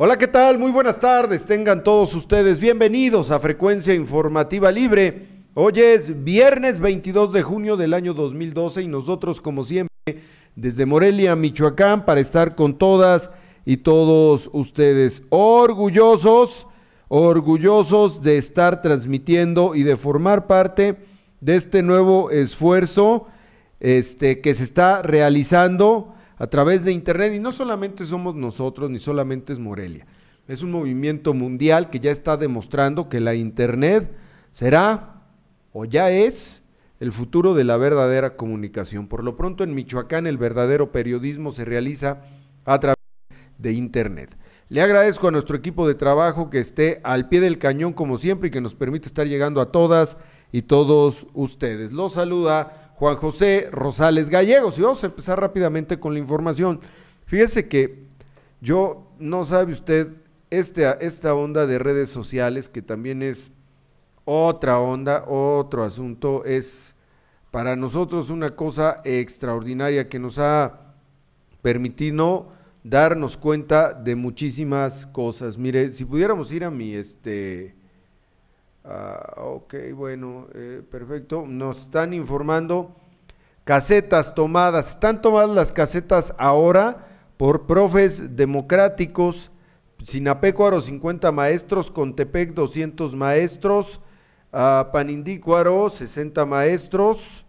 Hola, ¿qué tal? Muy buenas tardes. Tengan todos ustedes bienvenidos a Frecuencia Informativa Libre. Hoy es viernes 22 de junio del año 2012 y nosotros, como siempre, desde Morelia, Michoacán, para estar con todas y todos ustedes orgullosos, orgullosos de estar transmitiendo y de formar parte de este nuevo esfuerzo este, que se está realizando a través de Internet. Y no solamente somos nosotros, ni solamente es Morelia. Es un movimiento mundial que ya está demostrando que la Internet será o ya es el futuro de la verdadera comunicación. Por lo pronto en Michoacán el verdadero periodismo se realiza a través de Internet. Le agradezco a nuestro equipo de trabajo que esté al pie del cañón como siempre y que nos permite estar llegando a todas y todos ustedes. Los saluda Juan José Rosales Gallegos. Y vamos a empezar rápidamente con la información. Fíjese que yo, no sabe usted, este, esta onda de redes sociales, que también es otra onda, otro asunto, es para nosotros una cosa extraordinaria que nos ha permitido darnos cuenta de muchísimas cosas. Mire, si pudiéramos ir a mi este Ah, ok, bueno, eh, perfecto. Nos están informando casetas tomadas. Están tomadas las casetas ahora por profes democráticos. Sinapecuaro 50 maestros, Contepec 200 maestros, uh, Panindícuaro 60 maestros,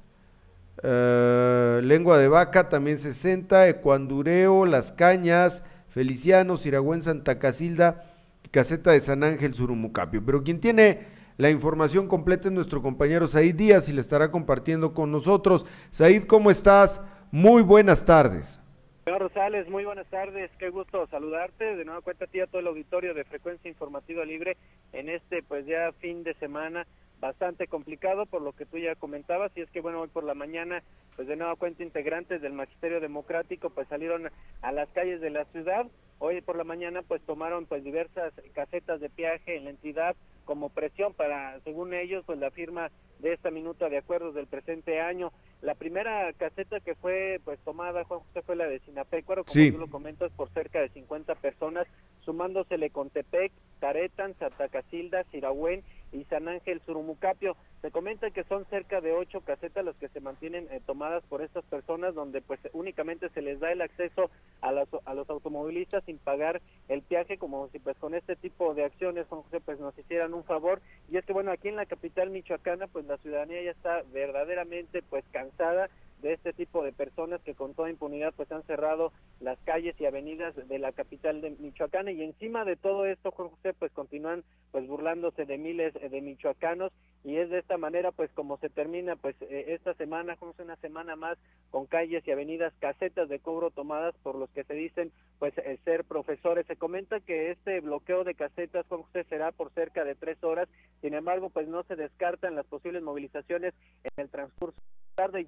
eh, Lengua de Vaca también 60, Ecuandureo, Las Cañas, Feliciano, Siragüen, Santa Casilda, Caseta de San Ángel, Surumucapio. Pero quien tiene la información completa es nuestro compañero Said Díaz y le estará compartiendo con nosotros. Said, ¿cómo estás? Muy buenas tardes. Señor Rosales, muy buenas tardes, qué gusto saludarte. De nuevo cuenta a ti a todo el auditorio de Frecuencia Informativa Libre en este pues ya fin de semana bastante complicado por lo que tú ya comentabas y es que bueno hoy por la mañana pues de nueva cuenta integrantes del magisterio democrático pues salieron a las calles de la ciudad hoy por la mañana pues tomaron pues diversas casetas de peaje en la entidad como presión para según ellos pues la firma de esta minuta de acuerdos del presente año la primera caseta que fue pues tomada Juan José fue la de Sinapecuaro como tú lo comentas por cerca de 50 personas sumándosele Contepec Taretan Santa Casilda Sirahuén y San Ángel Surumucapio. Se comenta que son cerca de ocho casetas las que se mantienen eh, tomadas por estas personas, donde pues únicamente se les da el acceso a, a los automovilistas sin pagar el peaje, como si pues con este tipo de acciones, Juan José, pues nos hicieran un favor. Y es que bueno, aquí en la capital michoacana, pues la ciudadanía ya está verdaderamente pues cansada de este tipo de personas que con toda impunidad pues han cerrado las calles y avenidas de la capital de Michoacán. Y encima de todo esto Juan José pues continúan pues burlándose de miles de michoacanos. Y es de esta manera pues como se termina pues eh, esta semana como una semana más con calles y avenidas casetas de cobro tomadas por los que se dicen pues eh, ser profesores. Se comenta que este bloqueo de casetas Juan José será por cerca de tres horas. Sin embargo pues no se descartan las posibles movilizaciones en el transcurso de la tarde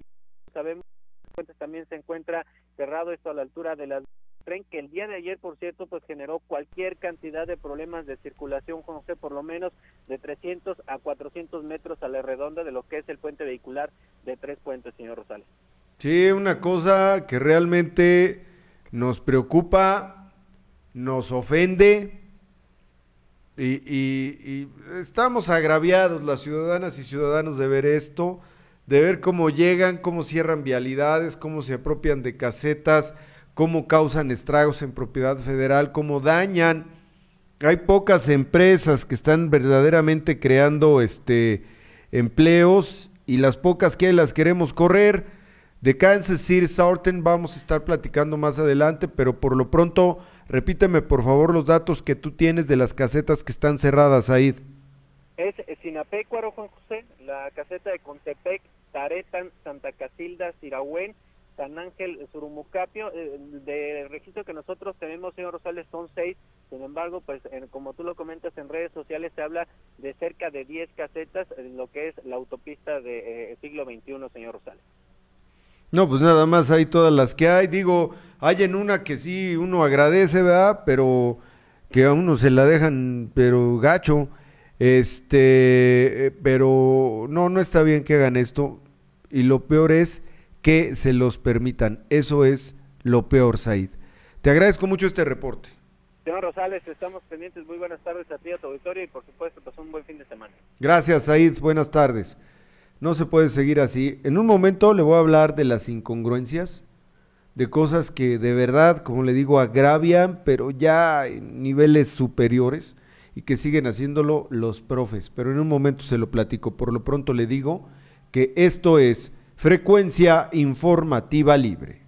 sabemos que también se encuentra cerrado esto a la altura de la tren que el día de ayer por cierto pues generó cualquier cantidad de problemas de circulación José por lo menos de 300 a 400 metros a la redonda de lo que es el puente vehicular de tres puentes señor Rosales. Sí una cosa que realmente nos preocupa nos ofende y, y estamos agraviados las ciudadanas y ciudadanos de ver esto de ver cómo llegan, cómo cierran vialidades, cómo se apropian de casetas, cómo causan estragos en propiedad federal, cómo dañan. Hay pocas empresas que están verdaderamente creando este empleos y las pocas que hay las queremos correr. De Kansas City Southern vamos a estar platicando más adelante, pero por lo pronto repíteme por favor los datos que tú tienes de las casetas que están cerradas ahí. Es Sinapecuaro, Juan José, la caseta de Contepec, Taretan, Santa Casilda, Sirahuén, San Ángel, Surumucapio. Eh, de registro que nosotros tenemos, señor Rosales, son seis. Sin embargo, pues como tú lo comentas en redes sociales, se habla de cerca de diez casetas en lo que es la autopista de, eh, siglo XXI, señor Rosales. No, pues nada más hay todas las que hay. Digo, hay en una que sí uno agradece, ¿verdad? Pero que a uno se la dejan, pero gacho. Este, eh, pero no, no está bien que hagan esto. Y lo peor es que se los permitan. Eso es lo peor, Said. Te agradezco mucho este reporte. Señor Rosales, estamos pendientes. Muy buenas tardes a ti, a tu auditorio y por supuesto, pues un buen fin de semana. Gracias, Said. Buenas tardes. No se puede seguir así. En un momento le voy a hablar de las incongruencias, de cosas que de verdad, como le digo, agravian, pero ya en niveles superiores y que siguen haciéndolo los profes. Pero en un momento se lo platico. Por lo pronto le digo que esto es frecuencia informativa libre.